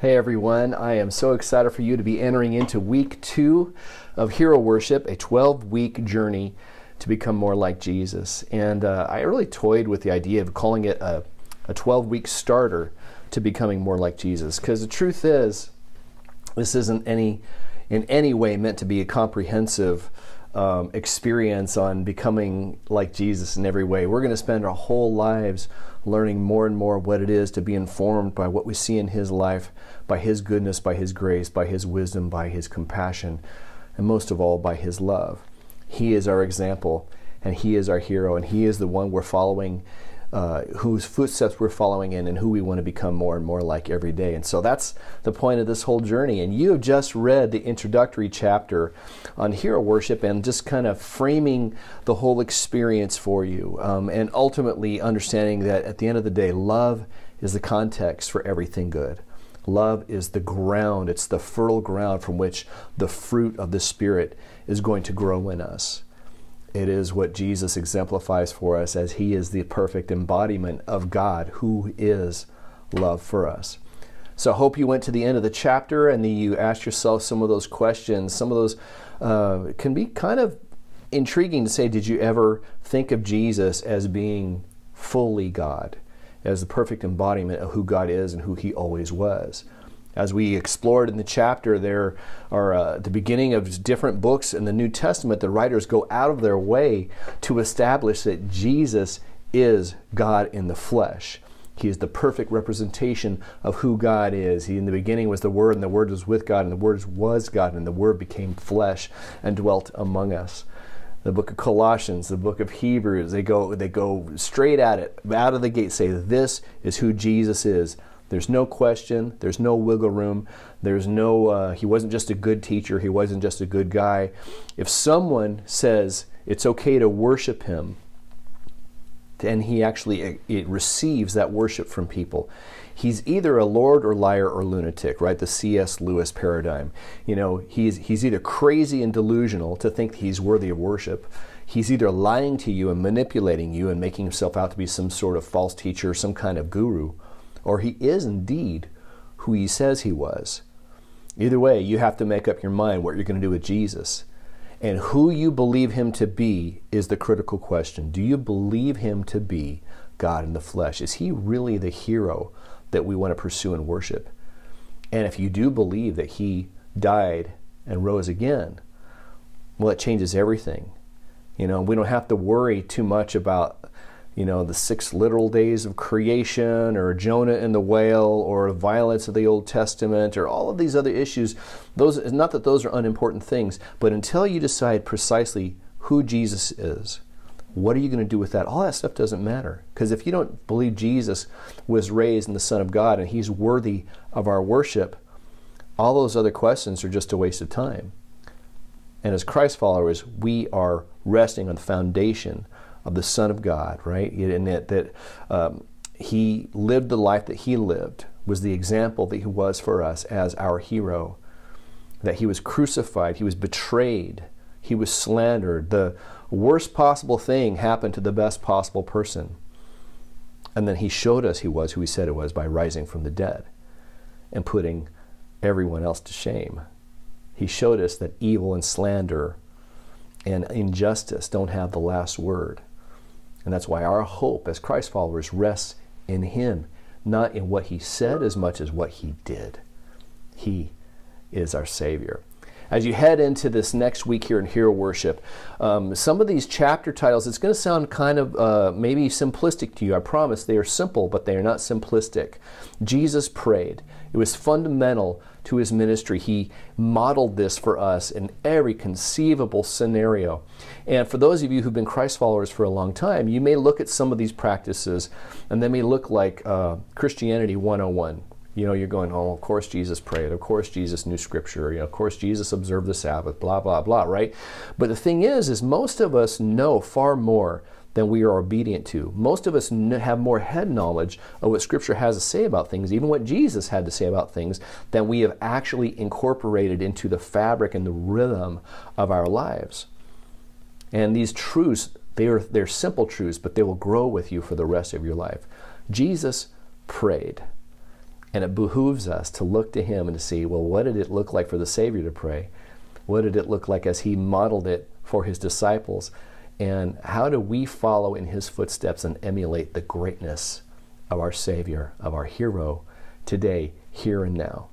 Hey everyone, I am so excited for you to be entering into week two of Hero Worship, a 12 week journey to become more like Jesus. And uh, I really toyed with the idea of calling it a, a 12 week starter to becoming more like Jesus. Because the truth is, this isn't any in any way meant to be a comprehensive um, experience on becoming like Jesus in every way. We're going to spend our whole lives learning more and more what it is to be informed by what we see in His life, by His goodness, by His grace, by His wisdom, by His compassion, and most of all, by His love. He is our example, and He is our hero, and He is the one we're following uh, whose footsteps we're following in and who we want to become more and more like every day. And so that's the point of this whole journey. And you have just read the introductory chapter on hero worship and just kind of framing the whole experience for you. Um, and ultimately understanding that at the end of the day, love is the context for everything good. Love is the ground, it's the fertile ground from which the fruit of the Spirit is going to grow in us. It is what Jesus exemplifies for us as He is the perfect embodiment of God, who is love for us. So I hope you went to the end of the chapter and you asked yourself some of those questions. Some of those uh, can be kind of intriguing to say, did you ever think of Jesus as being fully God, as the perfect embodiment of who God is and who He always was? As we explored in the chapter, there are uh, the beginning of different books in the New Testament, the writers go out of their way to establish that Jesus is God in the flesh. He is the perfect representation of who God is. He in the beginning was the Word, and the Word was with God, and the Word was God, and the Word became flesh and dwelt among us. The book of Colossians, the book of Hebrews, they go they go straight at it, out of the gate, say this is who Jesus is. There's no question. There's no wiggle room. There's no, uh, he wasn't just a good teacher. He wasn't just a good guy. If someone says it's okay to worship him, then he actually it receives that worship from people. He's either a lord or liar or lunatic, right? The C.S. Lewis paradigm. You know, he's, he's either crazy and delusional to think he's worthy of worship. He's either lying to you and manipulating you and making himself out to be some sort of false teacher, some kind of guru or he is indeed who he says he was. Either way, you have to make up your mind what you're going to do with Jesus. And who you believe him to be is the critical question. Do you believe him to be God in the flesh? Is he really the hero that we want to pursue and worship? And if you do believe that he died and rose again, well, it changes everything. You know, we don't have to worry too much about you know, the six literal days of creation, or Jonah and the whale, or violence of the Old Testament, or all of these other issues. Those, not that those are unimportant things, but until you decide precisely who Jesus is, what are you going to do with that? All that stuff doesn't matter. Because if you don't believe Jesus was raised in the Son of God and he's worthy of our worship, all those other questions are just a waste of time. And as Christ followers, we are resting on the foundation of the Son of God, right? And that, that um, he lived the life that he lived, was the example that he was for us as our hero, that he was crucified, he was betrayed, he was slandered. The worst possible thing happened to the best possible person. And then he showed us he was who he said it was by rising from the dead and putting everyone else to shame. He showed us that evil and slander and injustice don't have the last word. And that's why our hope as Christ followers rests in Him, not in what He said as much as what He did. He is our Savior. As you head into this next week here in Hero Worship, um, some of these chapter titles, it's going to sound kind of uh, maybe simplistic to you. I promise they are simple, but they are not simplistic. Jesus prayed. It was fundamental to his ministry. He modeled this for us in every conceivable scenario. And for those of you who've been Christ followers for a long time, you may look at some of these practices and they may look like uh, Christianity 101. You know, you're going, oh, of course Jesus prayed, of course Jesus knew Scripture, you know, of course Jesus observed the Sabbath, blah, blah, blah, right? But the thing is, is most of us know far more than we are obedient to. Most of us have more head knowledge of what Scripture has to say about things, even what Jesus had to say about things, than we have actually incorporated into the fabric and the rhythm of our lives. And these truths, they are, they're simple truths, but they will grow with you for the rest of your life. Jesus prayed. And it behooves us to look to Him and to see, well, what did it look like for the Savior to pray? What did it look like as He modeled it for His disciples? And how do we follow in His footsteps and emulate the greatness of our Savior, of our hero today, here and now?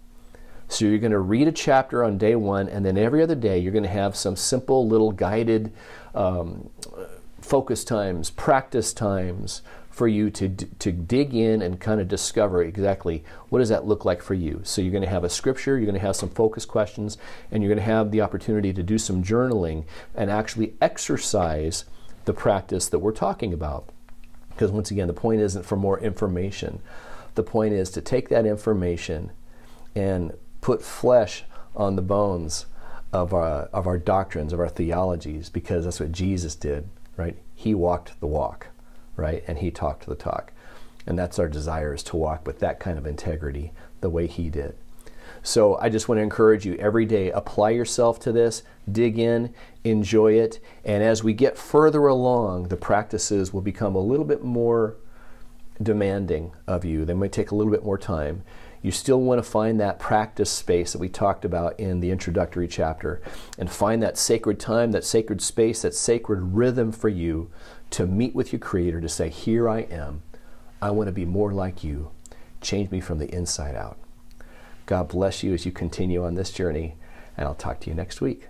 So you're going to read a chapter on day one, and then every other day you're going to have some simple little guided um, focus times, practice times for you to, to dig in and kind of discover exactly what does that look like for you. So you're going to have a scripture, you're going to have some focus questions, and you're going to have the opportunity to do some journaling and actually exercise the practice that we're talking about. Because once again, the point isn't for more information. The point is to take that information and put flesh on the bones of our, of our doctrines, of our theologies, because that's what Jesus did, right? He walked the walk, right? And he talked the talk. And that's our desire is to walk with that kind of integrity the way he did. So I just want to encourage you every day, apply yourself to this, dig in, enjoy it. And as we get further along, the practices will become a little bit more demanding of you. They might take a little bit more time you still want to find that practice space that we talked about in the introductory chapter and find that sacred time, that sacred space, that sacred rhythm for you to meet with your Creator to say, Here I am. I want to be more like you. Change me from the inside out. God bless you as you continue on this journey, and I'll talk to you next week.